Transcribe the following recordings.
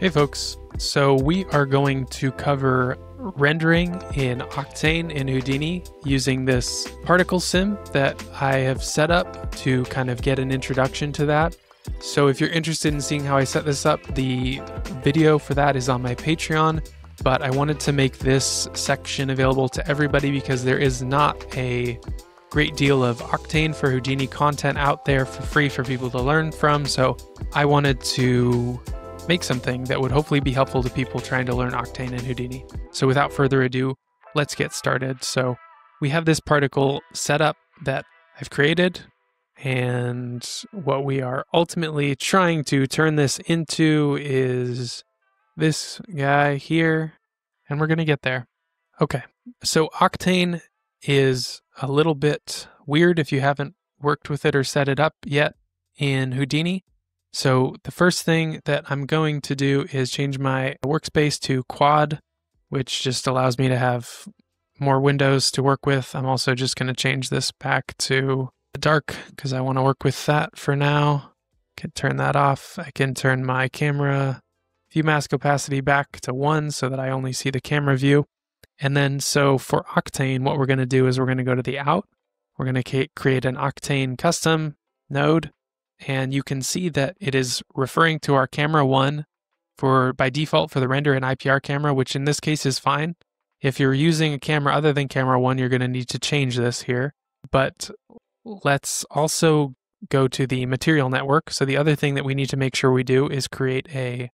Hey folks, so we are going to cover rendering in Octane in Houdini using this particle sim that I have set up to kind of get an introduction to that. So if you're interested in seeing how I set this up, the video for that is on my Patreon, but I wanted to make this section available to everybody because there is not a great deal of Octane for Houdini content out there for free for people to learn from. So I wanted to make something that would hopefully be helpful to people trying to learn Octane and Houdini. So without further ado, let's get started. So we have this particle set up that I've created and what we are ultimately trying to turn this into is this guy here and we're going to get there. Okay. So Octane is a little bit weird if you haven't worked with it or set it up yet in Houdini. So the first thing that I'm going to do is change my workspace to quad, which just allows me to have more windows to work with. I'm also just going to change this back to dark because I want to work with that for now. Can turn that off. I can turn my camera view mask opacity back to one so that I only see the camera view. And then so for Octane, what we're going to do is we're going to go to the out. We're going to create an Octane custom node and you can see that it is referring to our camera one for by default for the render and IPR camera, which in this case is fine. If you're using a camera other than camera one, you're going to need to change this here. But let's also go to the material network. So the other thing that we need to make sure we do is create a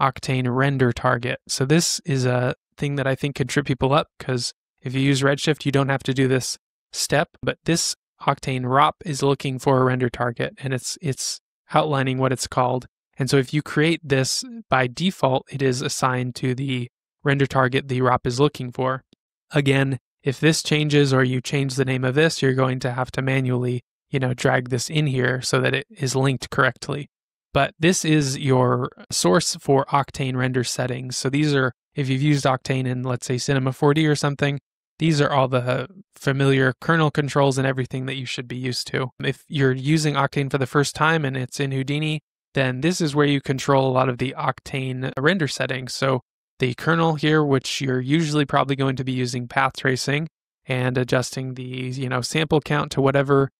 Octane render target. So this is a thing that I think could trip people up because if you use Redshift, you don't have to do this step, but this Octane ROP is looking for a render target and it's it's outlining what it's called. And so if you create this by default, it is assigned to the render target the ROP is looking for. Again, if this changes or you change the name of this, you're going to have to manually, you know, drag this in here so that it is linked correctly. But this is your source for Octane render settings. So these are, if you've used Octane in, let's say, Cinema 4D or something, these are all the familiar kernel controls and everything that you should be used to. If you're using Octane for the first time and it's in Houdini, then this is where you control a lot of the Octane render settings. So the kernel here, which you're usually probably going to be using path tracing and adjusting the, you know, sample count to whatever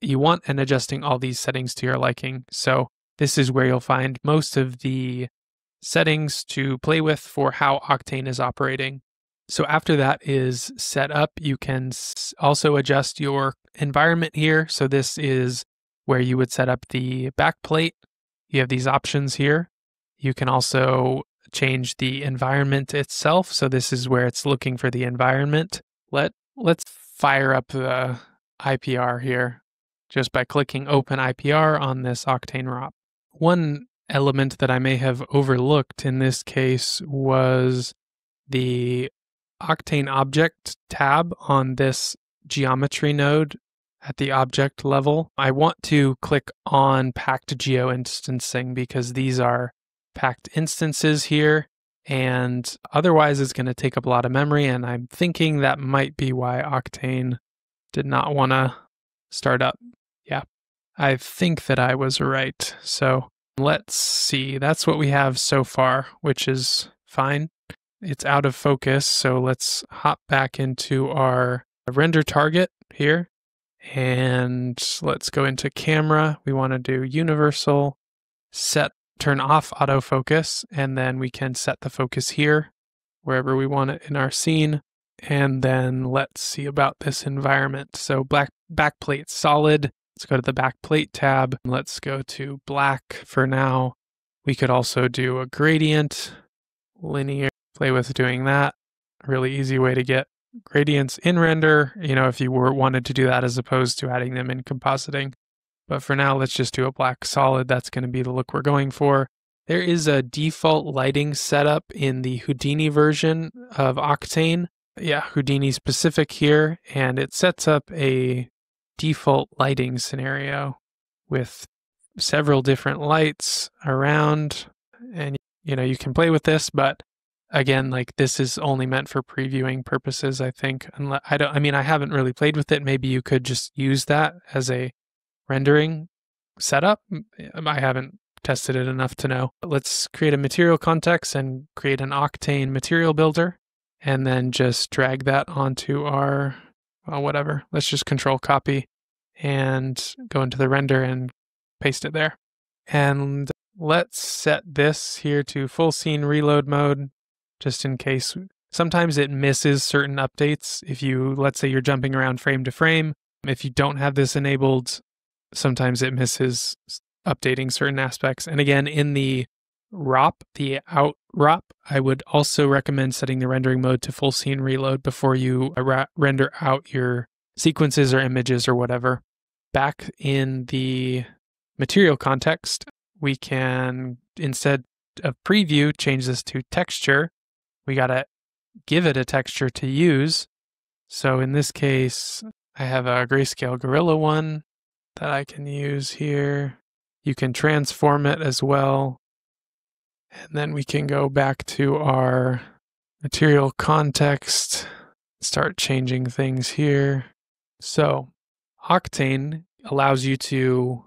you want and adjusting all these settings to your liking. So this is where you'll find most of the settings to play with for how Octane is operating. So after that is set up, you can also adjust your environment here. So this is where you would set up the backplate. You have these options here. You can also change the environment itself. So this is where it's looking for the environment. Let let's fire up the IPR here just by clicking open IPR on this Octane ROP. One element that I may have overlooked in this case was the Octane object tab on this geometry node at the object level. I want to click on packed geo instancing because these are packed instances here and otherwise it's going to take up a lot of memory and I'm thinking that might be why Octane did not want to start up. Yeah. I think that I was right. So let's see. That's what we have so far, which is fine it's out of focus. So let's hop back into our render target here. And let's go into camera. We want to do universal, set, turn off autofocus, and then we can set the focus here, wherever we want it in our scene. And then let's see about this environment. So black backplate solid. Let's go to the backplate tab. Let's go to black for now. We could also do a gradient, linear play with doing that. Really easy way to get gradients in render, you know, if you were wanted to do that as opposed to adding them in compositing. But for now, let's just do a black solid. That's going to be the look we're going for. There is a default lighting setup in the Houdini version of Octane. Yeah, Houdini specific here, and it sets up a default lighting scenario with several different lights around. And, you know, you can play with this, but again like this is only meant for previewing purposes i think unless i don't i mean i haven't really played with it maybe you could just use that as a rendering setup um, i haven't tested it enough to know. But let's create a material context and create an Octane material builder and then just drag that onto our, well, whatever. Let's just control copy and go into the render and paste it there. And let's set this here to full scene reload mode, just in case. Sometimes it misses certain updates. If you, let's say you're jumping around frame to frame, if you don't have this enabled, sometimes it misses updating certain aspects. And again, in the ROP, the out ROP, I would also recommend setting the rendering mode to full scene reload before you render out your sequences or images or whatever. Back in the material context, we can, instead of preview, change this to texture. We got to give it a texture to use. So in this case, I have a Greyscalegorilla one that I can use here. You can transform it as well. And then we can go back to our material context, start changing things here. So Octane allows you to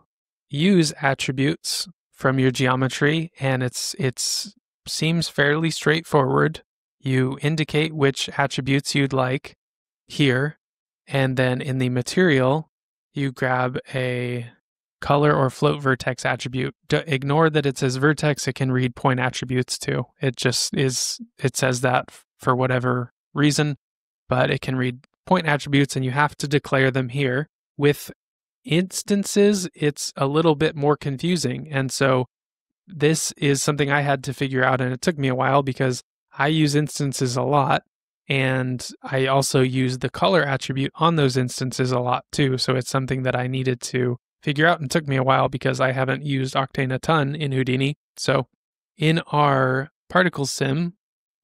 use attributes from your geometry and it's it's seems fairly straightforward. You indicate which attributes you'd like here and then in the material you grab a color or float vertex attribute. D- ignore that it says vertex, it can read point attributes too. It just is, it says that for whatever reason, but it can read point attributes and you have to declare them here. With instances, it's a little bit more confusing. And so this is something I had to figure out, and it took me a while because I use instances a lot. And I also use the color attribute on those instances a lot too. So it's something that I needed to figure out and took me a while because I haven't used Octane a ton in Houdini. So in our particle sim,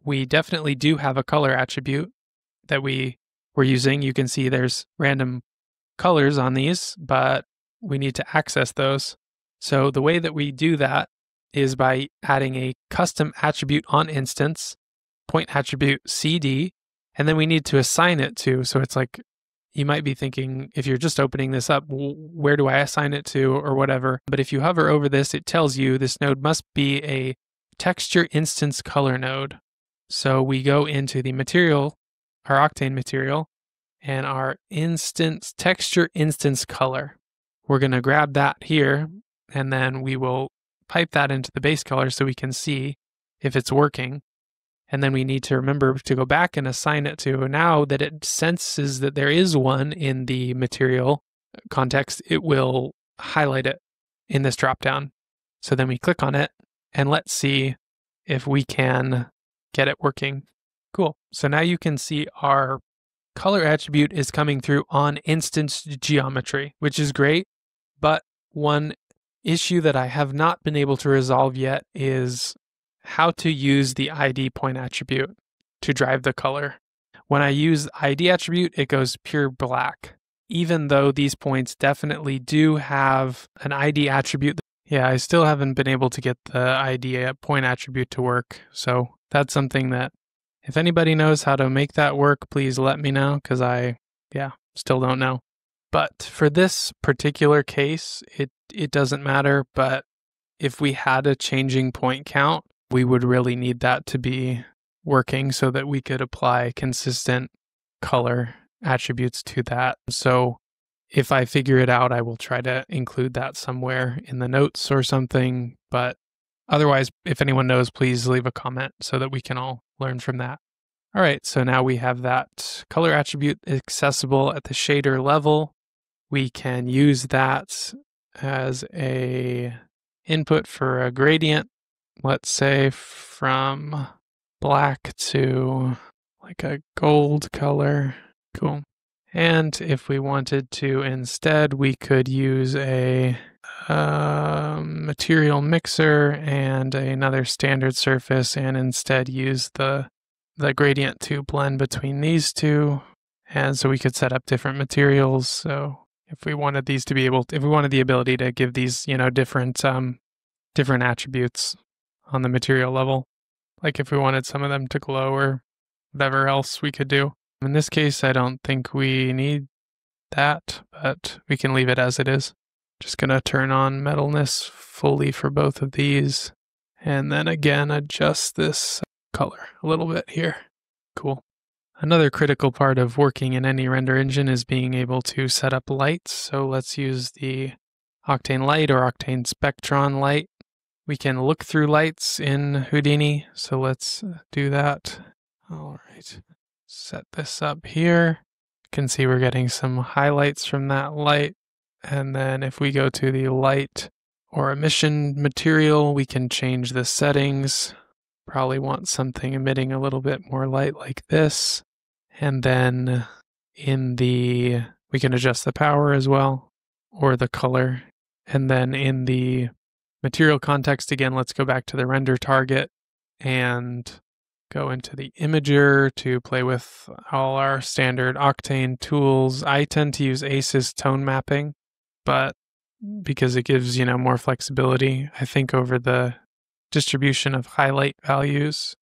we definitely do have a color attribute that we were using. You can see there's random colors on these, but we need to access those. So the way that we do that is by adding a custom attribute on instance, point attribute CD, and then we need to assign it to. So it's like you might be thinking, if you're just opening this up, where do I assign it to or whatever? But if you hover over this, it tells you this node must be a texture instance color node. So we go into the material, our Octane material, and our instance texture instance color. We're going to grab that here, and then we will pipe that into the base color so we can see if it's working. And then we need to remember to go back and assign it to now that it senses that there is one in the material context, it will highlight it in this dropdown. So then we click on it and let's see if we can get it working. Cool. So now you can see our color attribute is coming through on instance geometry, which is great. But one issue that I have not been able to resolve yet is how to use the ID point attribute to drive the color. When I use ID attribute, it goes pure black, even though these points definitely do have an ID attribute. Yeah, I still haven't been able to get the ID uh, point attribute to work. So that's something that if anybody knows how to make that work, please let me know because I, yeah, still don't know. But for this particular case, it, it doesn't matter. But if we had a changing point count, we would really need that to be working so that we could apply consistent color attributes to that. So if I figure it out, I will try to include that somewhere in the notes or something. But otherwise, if anyone knows, please leave a comment so that we can all learn from that. All right, so now we have that color attribute accessible at the shader level. We can use that as a input for a gradient let's say from black to like a gold color. Cool. And if we wanted to instead, we could use a uh, material mixer and another standard surface and instead use the the gradient to blend between these two. And so we could set up different materials. So if we wanted these to be able, to, if we wanted the ability to give these, you know, different um, different attributes, on the material level. Like if we wanted some of them to glow or whatever else we could do. In this case, I don't think we need that, but we can leave it as it is. Just going to turn on metalness fully for both of these. And then again, adjust this color a little bit here. Cool. Another critical part of working in any render engine is being able to set up lights. So let's use the Octane Light or Octane Spectron light. We can look through lights in Houdini. So let's uh, do that. All right. Set this up here. You can see we're getting some highlights from that light. And then if we go to the light or emission material, we can change the settings. Probably want something emitting a little bit more light like this. And then in the, we can adjust the power as well or the color. And then in the material context, again, let's go back to the render target and go into the imager to play with all our standard Octane tools. I tend to use ACES tone mapping, but because it gives, you know, more flexibility, I think over the distribution of highlight values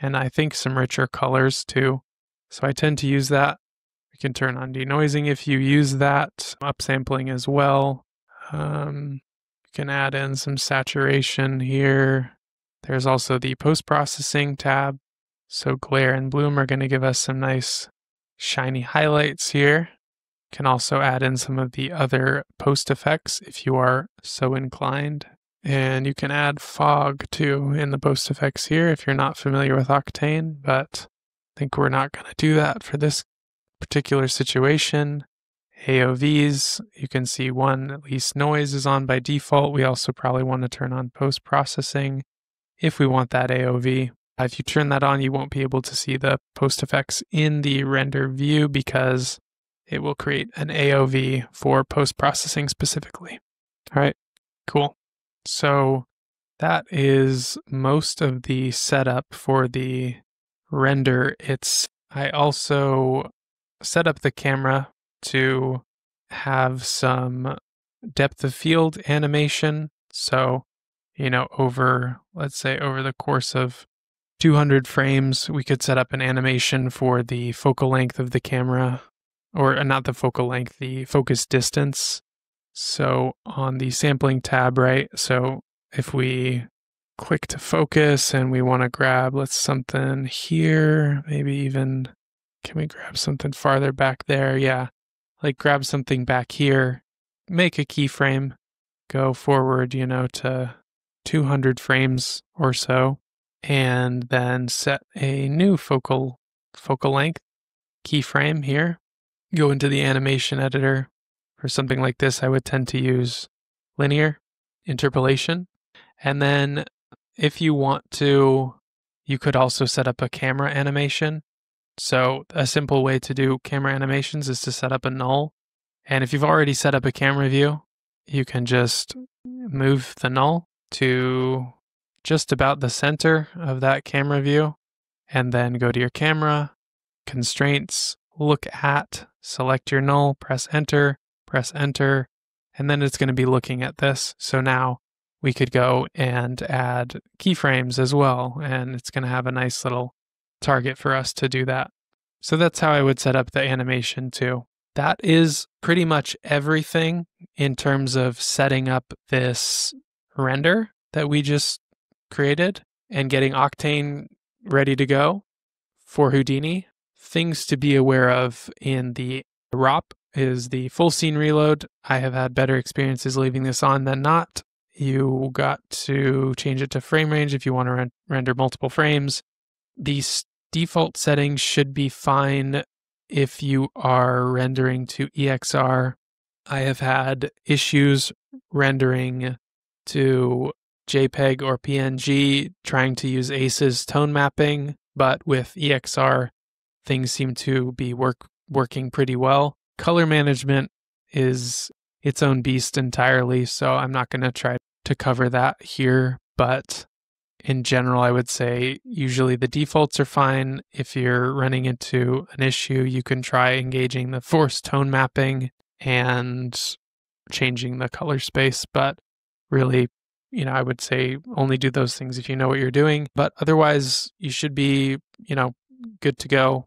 and I think some richer colors too. So I tend to use that. You can turn on denoising if you use that, upsampling as well. Um, you can add in some saturation here. There's also the post processing tab. So glare and bloom are going to give us some nice shiny highlights here. Can also add in some of the other post effects if you are so inclined. And you can add fog too in the post effects here if you're not familiar with Octane, but think we're not going to do that for this particular situation. AOVs, you can see one, at least noise is on by default. We also probably want to turn on post processing if we want that AOV. If you turn that on, you won't be able to see the post effects in the render view because it will create an AOV for post processing specifically. All right, cool. So that is most of the setup for the render. It's I also set up the camera to have some depth of field animation. So, you know, over let's say over the course of 200 frames, we could set up an animation for the focal length of the camera, or uh, not the focal length, the focus distance. So on the sampling tab, right? So if we click to focus and we want to grab, let's something here, maybe even, can we grab something farther back there? Yeah, like grab something back here, make a keyframe, go forward, you know, to 200 frames or so, and then set a new focal focal length keyframe here. Go into the animation editor. For something like this, I would tend to use linear interpolation. And then if you want to, you could also set up a camera animation. So, a simple way to do camera animations is to set up a null. And if you've already set up a camera view, you can just move the null to just about the center of that camera view and then go to your camera, constraints, look at, select your null, press enter, press enter, and then it's going to be looking at this. So now we could go and add keyframes as well, and it's going to have a nice little target for us to do that. So that's how I would set up the animation too. That is pretty much everything in terms of setting up this render that we just created and getting Octane ready to go for Houdini. Things to be aware of in the ROP is the full scene reload. I have had better experiences leaving this on than not. You got to change it to frame range if you want to re- render multiple frames. These default settings should be fine if you are rendering to EXR. I have had issues rendering to JPEG or PNG trying to use ACES tone mapping, but with EXR, things seem to be work working pretty well. Color management is its own beast entirely, so I'm not going to try to cover that here, but in general, I would say usually the defaults are fine. If you're running into an issue, you can try engaging the force tone mapping and changing the color space. But really, you know, I would say only do those things if you know what you're doing. But otherwise, you should be, you know, good to go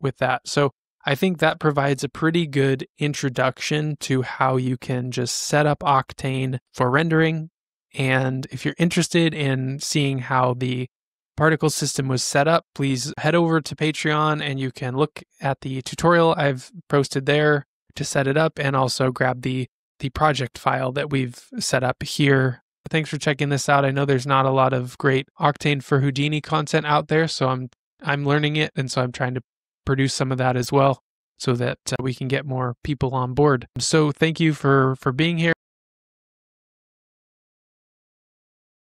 with that. So I think that provides a pretty good introduction to how you can just set up Octane for rendering. And if you're interested in seeing how the particle system was set up, please head over to Patreon and you can look at the tutorial I've posted there to set it up and also grab the the project file that we've set up here. Thanks for checking this out. I know there's not a lot of great Octane for Houdini content out there, so I'm I'm learning it and so I'm trying to produce some of that as well so that uh, we can get more people on board. So thank you for for being here.